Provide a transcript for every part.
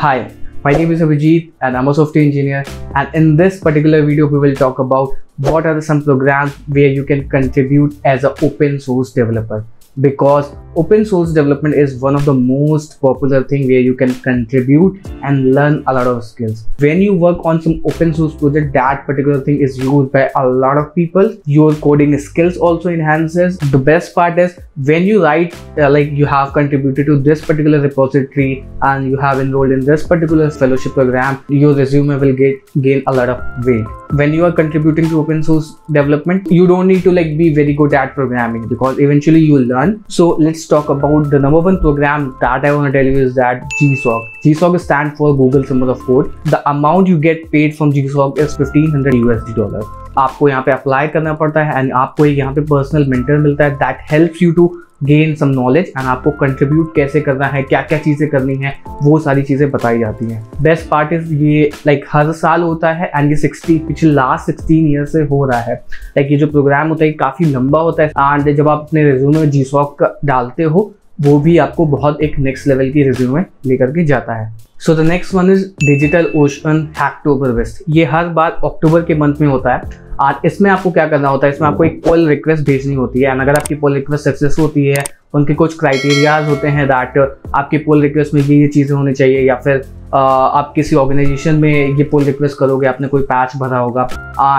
Hi, my name is Abhijit and I'm a software engineer. And in this particular video we will talk about what are some programs where you can contribute as an open source developer because open source development is one of the most popular thing where you can contribute and learn a lot of skills. When you work on some open source project that particular thing is used by a lot of people. Your coding skills also enhances. The best part is when you write uh, like you have contributed to this particular repository and you have enrolled in this particular fellowship program your resume will get gain a lot of weight when you are contributing to open source development you don't need to like be very good at programming because eventually you will learn so let's talk about the number one program that I want to tell you is that GSOC. GSOC stands for Google Summer of Code. The amount you get paid from GSOC is 1500 USD dollar. आपको यहाँ पे apply करना पड़ता है and आपको यहाँ पे personal mentor मिलता है that helps you to gain some knowledge and आपको कंट्रीब्यूट कैसे करना है क्या क्या चीज़ें करनी है वो सारी चीज़ें बताई जाती हैं। बेस्ट पार्ट इज़ ये लाइक like, हर साल होता है एंड ये सिक्सटी पिछले लास्ट सिक्सटीन ईयर से हो रहा है। लाइक like, ये जो प्रोग्राम होता है काफ़ी लंबा होता है। एंड जब आप अपने रिज्यूम में जी सॉक डालते हो वो भी आपको बहुत एक नेक्स्ट लेवल की रिज्यूमे लेकर के जाता है। So the next one is Digital Ocean Hacktoberfest ये हर बार अक्टूबर के मंथ में होता है। और इसमें आपको क्या करना होता है? इसमें आपको एक पोल रिक्वेस्ट भेजनी होती है एंड अगर आपकी पोल रिक्वेस्ट सक्सेस होती है उनके कुछ क्राइटेरियाज होते हैं दैट आपकी पोल रिक्वेस्ट में ये ये चीज़ें होनी चाहिए या फिर आप किसी ऑर्गेनाइजेशन में ये पोल रिक्वेस्ट करोगे, आपने कोई पैच भरा होगा।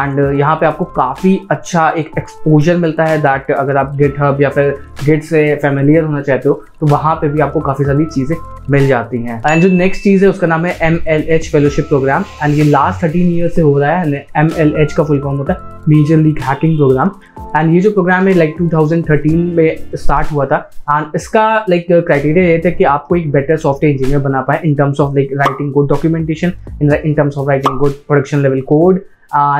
एंड यहाँ पे आपको काफ़ी अच्छा एक एक्सपोजर मिलता है दैट अगर आप गिट हब या फिर गिट से फेमिलियर होना चाहते हो तो वहाँ पे भी आपको काफ़ी सारी चीज़ें मिल जाती हैं। एंड जो नेक्स्ट चीज़ है, उसका नाम है M L H fellowship program and ये लास्ट थर्टीन ईयर से हो रहा है एम एल एच का फुल फॉर्म होता है Major League Hacking program and ये जो प्रोग्राम है लाइक 2013 में स्टार्ट हुआ था। एंड इसका लाइक क्राइटेरिया ये था कि आपको एक बेटर सॉफ्टवेयर इंजीनियर बना पाए in terms of like writing good documentation in terms of writing good production level code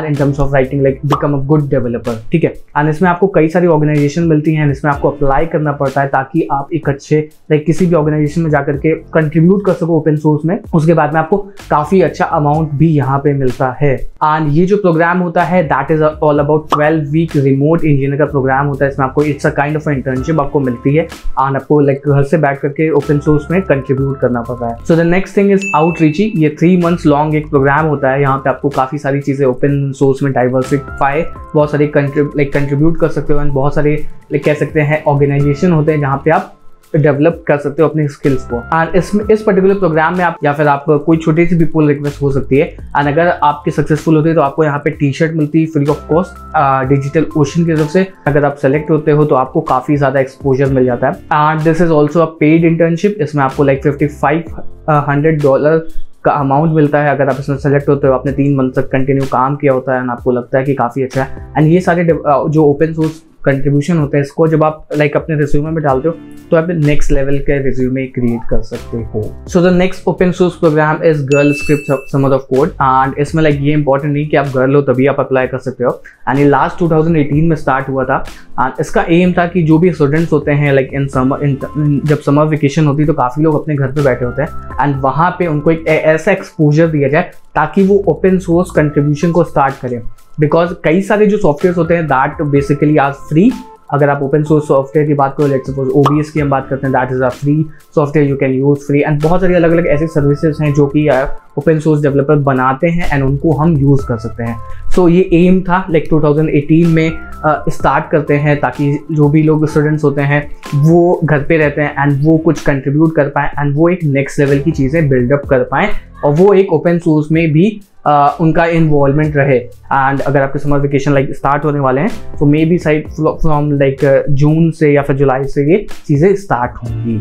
in terms of writing like become a good developer ठीक है? एंड इसमें आपको कई सारी ऑर्गेनाइजेशन मिलती हैं इसमें आपको अप्लाई करना पड़ता है ताकि आप एक अच्छे लाइक किसी भी ऑर्गेनाइजेशन में जाकर के कंट्रीब्यूट कर सको ओपन सोर्स में। उसके बाद में आपको काफ़ी अच्छा अमाउंट भी यहाँ पे मिलता है। एंड ये जो प्रोग्राम होता है that is all about twelve week remote engineer का प्रोग्राम होता है। इसमें आपको it's a kind of internship आपको मिलती है। एंड आपको लाइक घर से बैठ करके ओपन सोर्स में कंट्रीब्यूट करना पड़ता है। So the next thing is Outreachy ये थ्री मंथ्स लॉन्ग एक प्रोग्राम होता है। यहाँ पे आपको काफ़ी सारी चीज़ें ओपन सोर्स में डाइवर्सिफाई बहुत सारे लाइक कंट्रीब्यूट कर सकते हो एंड बहुत सारे लाइक कह सकते हैं ऑर्गेनाइजेशन होते हैं जहाँ पे आप डेवलप कर सकते हो अपने स्किल्स को। एंड इसमें इस पर्टिकुलर प्रोग्राम में आप, या फिर आप कोई छोटी सी भी पुल रिक्वेस्ट हो सकती है। एंड अगर आपकी सक्सेसफुल होती है तो आपको यहाँ पे टी शर्ट मिलती है free of cost Digital Ocean की तरफ़ से। अगर आप सेलेक्ट होते हो तो आपको काफ़ी ज़्यादा एक्सपोजर मिल जाता है। And this is also a paid internship इसमें आपको like fifty five hundred dollar का अमाउंट मिलता है, अगर आप इसमें सेलेक्ट होते हो, आपने तीन मंथ तक कंटिन्यू काम किया होता है एंड आपको लगता है कि काफ़ी अच्छा है। एंड ये सारे जो ओपन सोर्स कंट्रीब्यूशन होता है, इसको जब आप लाइक अपने रिज्यूमे में डालते हो तो आप नेक्स्ट लेवल के रिज्यूमे क्रिएट कर सकते हो। So the next open source program is Girl Script Summer of Code and इसमें लाइक ये इंपॉर्टेंट नहीं कि आप गर्ल हो, तभी आप अप्लाई कर सकते हो। एंड ये लास्ट 2018 में स्टार्ट हुआ था एंड इसका एम था कि जो भी स्टूडेंट्स होते हैं लाइक इन समर इन जब समर वेकेशन होती है तो काफ़ी लोग अपने घर पे बैठे होते हैं। एंड वहाँ पे उनको एक ऐसा एक्सपोजर दिया जाए, ताकि वो ओपन सोर्स कंट्रीब्यूशन को स्टार्ट करें। बिकॉज़ कई सारे जो सॉफ्टवेयर होते हैं दैट बेसिकली आर फ्री अगर आप ओपन सोर्स सॉफ्टवेयर की बात करो लेट सपोज़ ओ की हम बात करते हैं that is a free software you can use free and बहुत सारी अलग अलग ऐसी सर्विसेज़ हैं जो कि ओपन सोर्स डेवलपर बनाते हैं एंड उनको हम यूज़ कर सकते हैं. सो so, ये एम था लाइक like 2018 में स्टार्ट uh, करते हैं ताकि जो भी लोग स्टूडेंट्स होते हैं वो घर पे रहते हैं एंड वो कुछ कंट्रीब्यूट कर पाएँ एंड वो एक नेक्स्ट लेवल की चीज़ें बिल्डअप कर पाएँ. और वो एक ओपन सोर्स में भी उनका इन्वॉल्वमेंट रहे। एंड अगर आपके समर वेकेशन लाइक स्टार्ट होने वाले हैं तो maybe side from like June से या फिर जुलाई से ये चीज़ें स्टार्ट होंगी।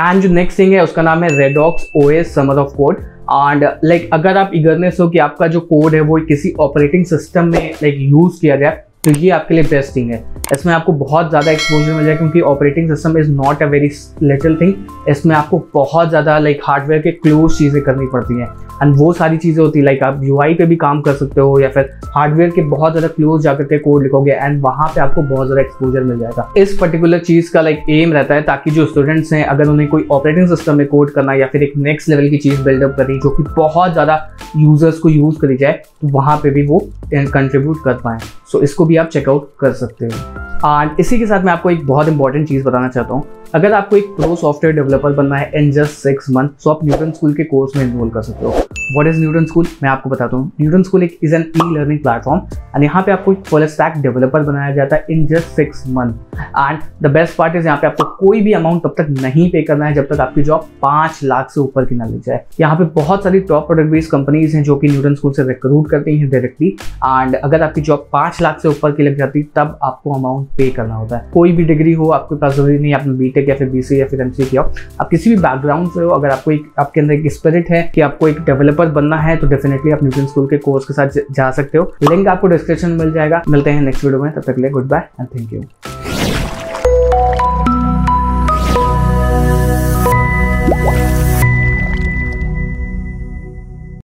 एंड जो नेक्स्ट थिंग है उसका नाम है redox O S summer of code and like अगर आप इगरनेस हो कि आपका जो कोड है वो किसी ऑपरेटिंग सिस्टम में लाइक like, यूज़ किया जाए तो ये आपके लिए बेस्ट थिंग है। इसमें आपको बहुत ज़्यादा एक्सपोजर मिल जाए क्योंकि operating system is not a very little thing इसमें आपको बहुत ज़्यादा लाइक हार्डवेयर के क्लोज चीज़ें करनी पड़ती हैं। एंड वो सारी चीज़ें होती लाइक आप यूआई पे भी काम कर सकते हो या फिर हार्डवेयर के बहुत ज़्यादा क्लोज जाकर के कोड लिखोगे एंड वहाँ पे आपको बहुत ज़्यादा एक्सपोजर मिल जाएगा। इस पर्टिकुलर चीज़ का लाइक एम रहता है ताकि जो स्टूडेंट्स हैं अगर उन्हें कोई ऑपरेटिंग सिस्टम में कोड करना या फिर एक नेक्स्ट लेवल की चीज़ बिल्डअप करनी जो कि बहुत ज़्यादा यूज़र्स को यूज़ करी जाए तो वहाँ पर भी वो कंट्रीब्यूट कर पाएँ। सो so, इसको भी आप चेकआउट कर सकते हो। एंड इसी के साथ मैं आपको एक बहुत इंपॉर्टेंट चीज़ बताना चाहता हूँ। अगर आपको एक प्रो सॉफ्टवेयर डेवलपर बनना है इन जस्ट सिक्स मंथ तो आप न्यूटन स्कूल के कोर्स में इनरोल कर सकते हो। वॉट इज़ न्यूटन स्कूल मैं आपको बताता हूँ। न्यूटन स्कूल एक is an e learning platform and यहाँ पे आपको फुल स्टैक डेवलपर बनाया जाता है in just six month and the best part is यहाँ पे आपको कोई भी अमाउंट तब तक नहीं पे करना है जब तक आपकी जॉब पाँच लाख से ऊपर की ना लग जाए। यहाँ पे बहुत सारी टॉप प्रोडक्ट बेस्ड कंपनीज़ हैं जो कि न्यूटन स्कूल से रिक्रूट करती हैं डायरेक्टली एंड अगर आपकी जॉब पाँच लाख से ऊपर की लग जाती तब आपको अमाउंट पे करना होता है। कोई भी डिग्री हो, आपके पास ज़रूरी नहीं आपने बीटेक या फिर बीसी या फिर एमसी किया हो। आप किसी भी बैकग्राउंड से हो, अगर आपको एक, आपके अंदर एक स्पिरिट है कि आपको एक डेवलपर बनना है तो डेफिनेटली आप न्यूटन स्कूल के कोर्स के साथ जा सकते हो। लिंक आपको डिस्क्रिप्शन मिल जाएगा। मिलते हैं नेक्स्ट वीडियो में, तब तक के लिए good bye and thank you